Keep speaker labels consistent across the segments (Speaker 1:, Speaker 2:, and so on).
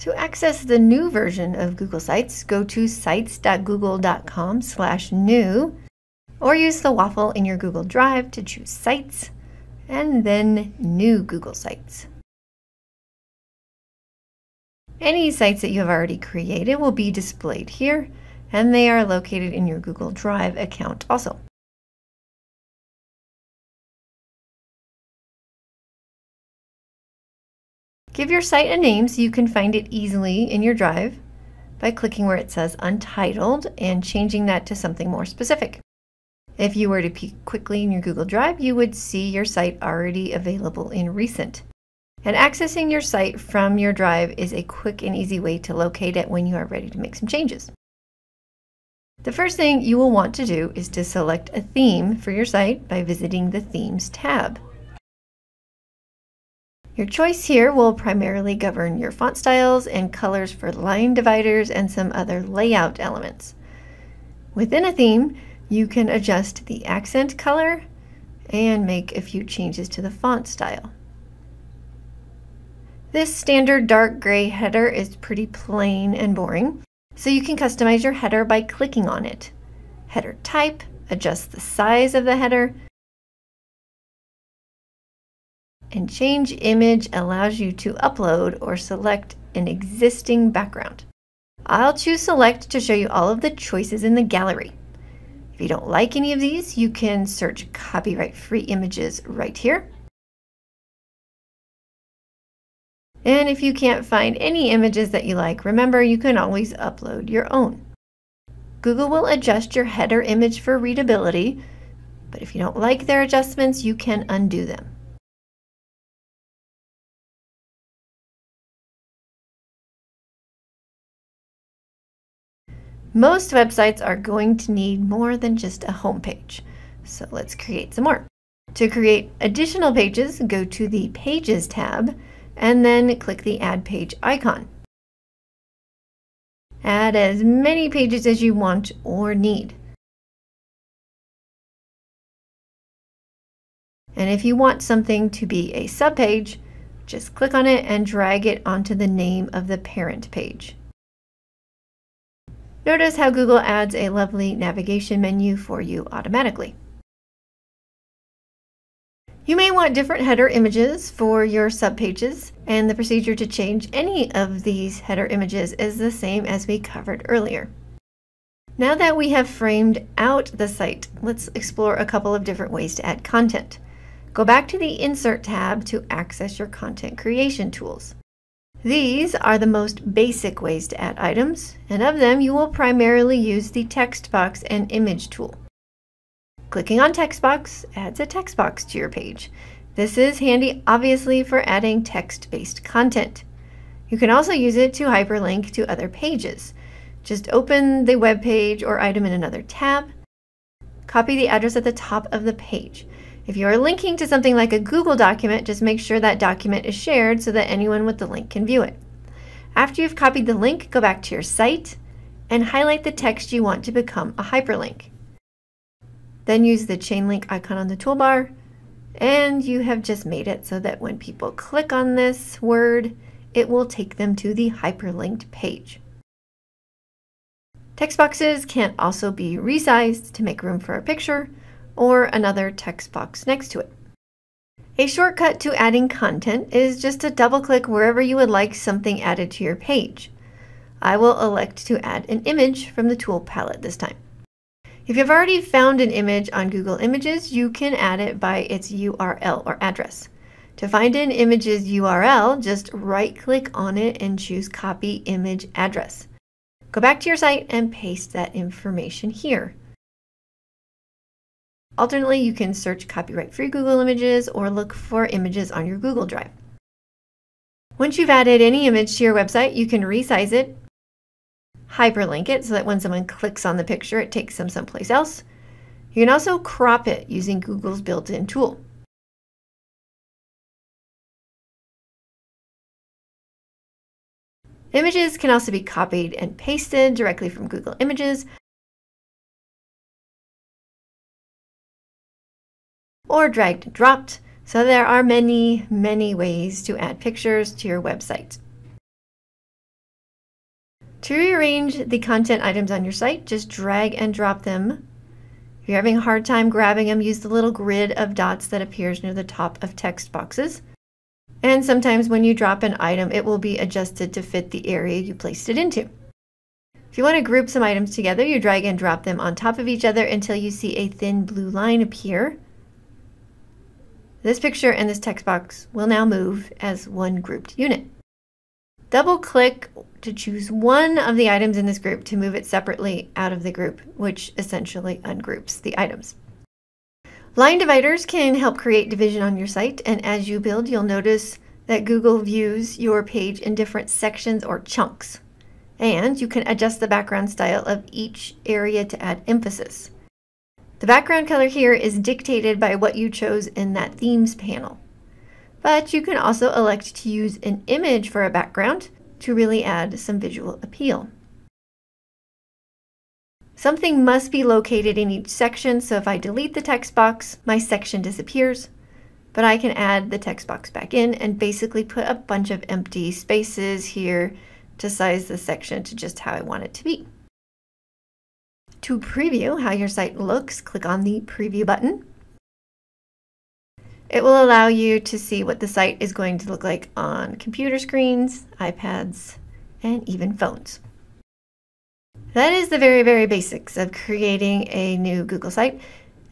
Speaker 1: To access the new version of Google Sites, go to sites.google.com slash new or use the waffle in your Google Drive to choose Sites and then New Google Sites. Any sites that you have already created will be displayed here, and they are located in your Google Drive account also. Give your site a name so you can find it easily in your Drive by clicking where it says Untitled and changing that to something more specific. If you were to peek quickly in your Google Drive, you would see your site already available in Recent. And accessing your site from your Drive is a quick and easy way to locate it when you are ready to make some changes. The first thing you will want to do is to select a theme for your site by visiting the Themes tab. Your choice here will primarily govern your font styles and colors for line dividers and some other layout elements. Within a theme, you can adjust the accent color and make a few changes to the font style. This standard dark gray header is pretty plain and boring, so you can customize your header by clicking on it. Header type, adjust the size of the header, and change image allows you to upload or select an existing background. I'll choose select to show you all of the choices in the gallery. If you don't like any of these, you can search copyright-free images right here. And if you can't find any images that you like, remember you can always upload your own. Google will adjust your header image for readability, but if you don't like their adjustments, you can undo them. Most websites are going to need more than just a home page. So let's create some more. To create additional pages, go to the Pages tab and then click the Add Page icon. Add as many pages as you want or need. And if you want something to be a subpage, just click on it and drag it onto the name of the parent page. Notice how Google adds a lovely navigation menu for you automatically. You may want different header images for your subpages, and the procedure to change any of these header images is the same as we covered earlier. Now that we have framed out the site, let's explore a couple of different ways to add content. Go back to the Insert tab to access your content creation tools. These are the most basic ways to add items, and of them you will primarily use the text box and image tool. Clicking on text box adds a text box to your page. This is handy obviously for adding text-based content. You can also use it to hyperlink to other pages. Just open the web page or item in another tab, copy the address at the top of the page. If you are linking to something like a Google document, just make sure that document is shared so that anyone with the link can view it. After you've copied the link, go back to your site and highlight the text you want to become a hyperlink. Then use the chain link icon on the toolbar and you have just made it so that when people click on this word, it will take them to the hyperlinked page. Text boxes can also be resized to make room for a picture or another text box next to it. A shortcut to adding content is just to double click wherever you would like something added to your page. I will elect to add an image from the tool palette this time. If you've already found an image on Google Images, you can add it by its URL or address. To find an image's URL, just right click on it and choose Copy Image Address. Go back to your site and paste that information here. Alternately, you can search copyright-free Google images or look for images on your Google Drive. Once you've added any image to your website, you can resize it, hyperlink it so that when someone clicks on the picture, it takes them someplace else. You can also crop it using Google's built-in tool. Images can also be copied and pasted directly from Google Images or dragged and dropped. So there are many, many ways to add pictures to your website. To rearrange the content items on your site, just drag and drop them. If you're having a hard time grabbing them, use the little grid of dots that appears near the top of text boxes. And sometimes when you drop an item, it will be adjusted to fit the area you placed it into. If you want to group some items together, you drag and drop them on top of each other until you see a thin blue line appear. This picture and this text box will now move as one grouped unit. Double click to choose one of the items in this group to move it separately out of the group, which essentially ungroups the items. Line dividers can help create division on your site, and as you build, you'll notice that Google views your page in different sections or chunks. And you can adjust the background style of each area to add emphasis. The background color here is dictated by what you chose in that themes panel. But you can also elect to use an image for a background to really add some visual appeal. Something must be located in each section, so if I delete the text box, my section disappears. But I can add the text box back in and basically put a bunch of empty spaces here to size the section to just how I want it to be. To preview how your site looks, click on the Preview button. It will allow you to see what the site is going to look like on computer screens, iPads, and even phones. That is the very, very basics of creating a new Google site.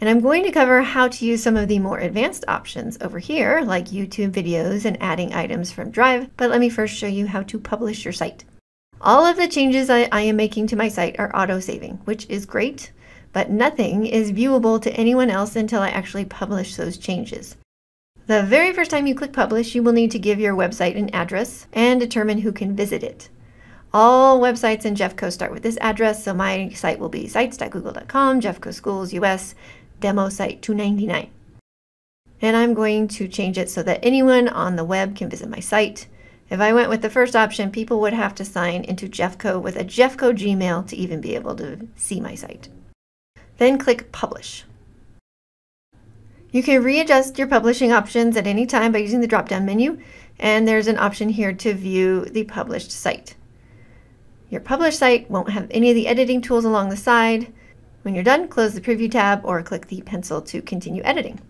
Speaker 1: And I'm going to cover how to use some of the more advanced options over here, like YouTube videos and adding items from Drive. But let me first show you how to publish your site. All of the changes I, I am making to my site are auto-saving, which is great, but nothing is viewable to anyone else until I actually publish those changes. The very first time you click publish, you will need to give your website an address and determine who can visit it. All websites in Jeffco start with this address, so my site will be sites.google.com, Jeffco Schools US, demo site 299. And I'm going to change it so that anyone on the web can visit my site. If I went with the first option, people would have to sign into Jeffco with a Jeffco Gmail to even be able to see my site. Then click Publish. You can readjust your publishing options at any time by using the drop-down menu, and there's an option here to view the published site. Your published site won't have any of the editing tools along the side. When you're done, close the Preview tab or click the pencil to continue editing.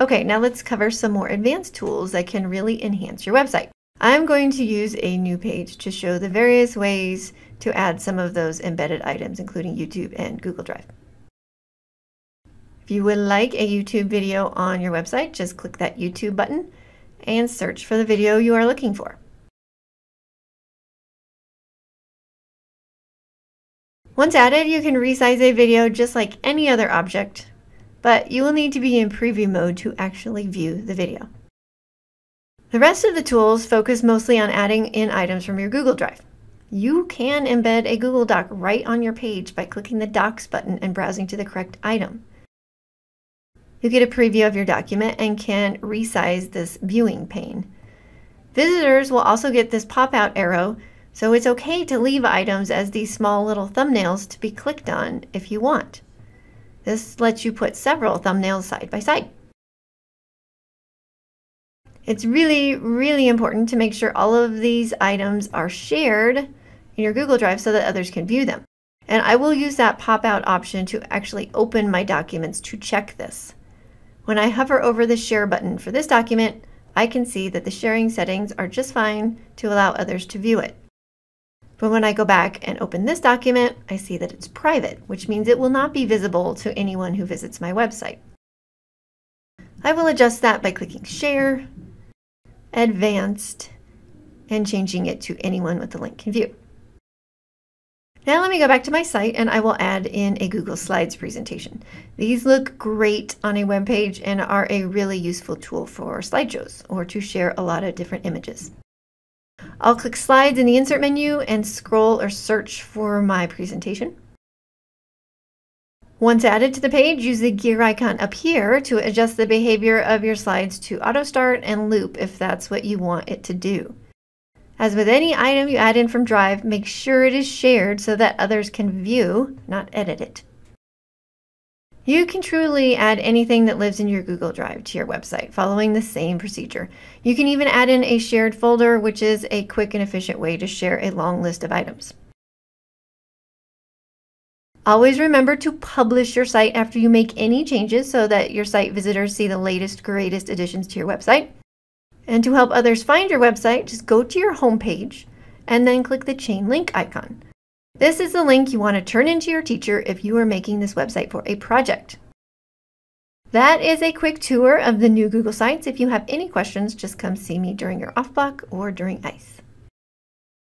Speaker 1: Okay, now let's cover some more advanced tools that can really enhance your website. I'm going to use a new page to show the various ways to add some of those embedded items, including YouTube and Google Drive. If you would like a YouTube video on your website, just click that YouTube button and search for the video you are looking for. Once added, you can resize a video just like any other object, but you will need to be in preview mode to actually view the video. The rest of the tools focus mostly on adding in items from your Google Drive. You can embed a Google Doc right on your page by clicking the Docs button and browsing to the correct item. You get a preview of your document and can resize this viewing pane. Visitors will also get this pop-out arrow so it's okay to leave items as these small little thumbnails to be clicked on if you want. This lets you put several thumbnails side by side. It's really, really important to make sure all of these items are shared in your Google Drive so that others can view them. And I will use that pop-out option to actually open my documents to check this. When I hover over the share button for this document, I can see that the sharing settings are just fine to allow others to view it. But when I go back and open this document, I see that it's private, which means it will not be visible to anyone who visits my website. I will adjust that by clicking Share, Advanced, and changing it to anyone with the link can view. Now let me go back to my site and I will add in a Google Slides presentation. These look great on a web page and are a really useful tool for slideshows or to share a lot of different images. I'll click Slides in the Insert menu and scroll or search for my presentation. Once added to the page, use the gear icon up here to adjust the behavior of your slides to auto start and loop if that's what you want it to do. As with any item you add in from Drive, make sure it is shared so that others can view, not edit it. You can truly add anything that lives in your Google Drive to your website following the same procedure. You can even add in a shared folder, which is a quick and efficient way to share a long list of items. Always remember to publish your site after you make any changes so that your site visitors see the latest, greatest additions to your website. And to help others find your website, just go to your homepage and then click the chain link icon. This is the link you want to turn into your teacher if you are making this website for a project. That is a quick tour of the new Google Sites. If you have any questions, just come see me during your off block or during ICE.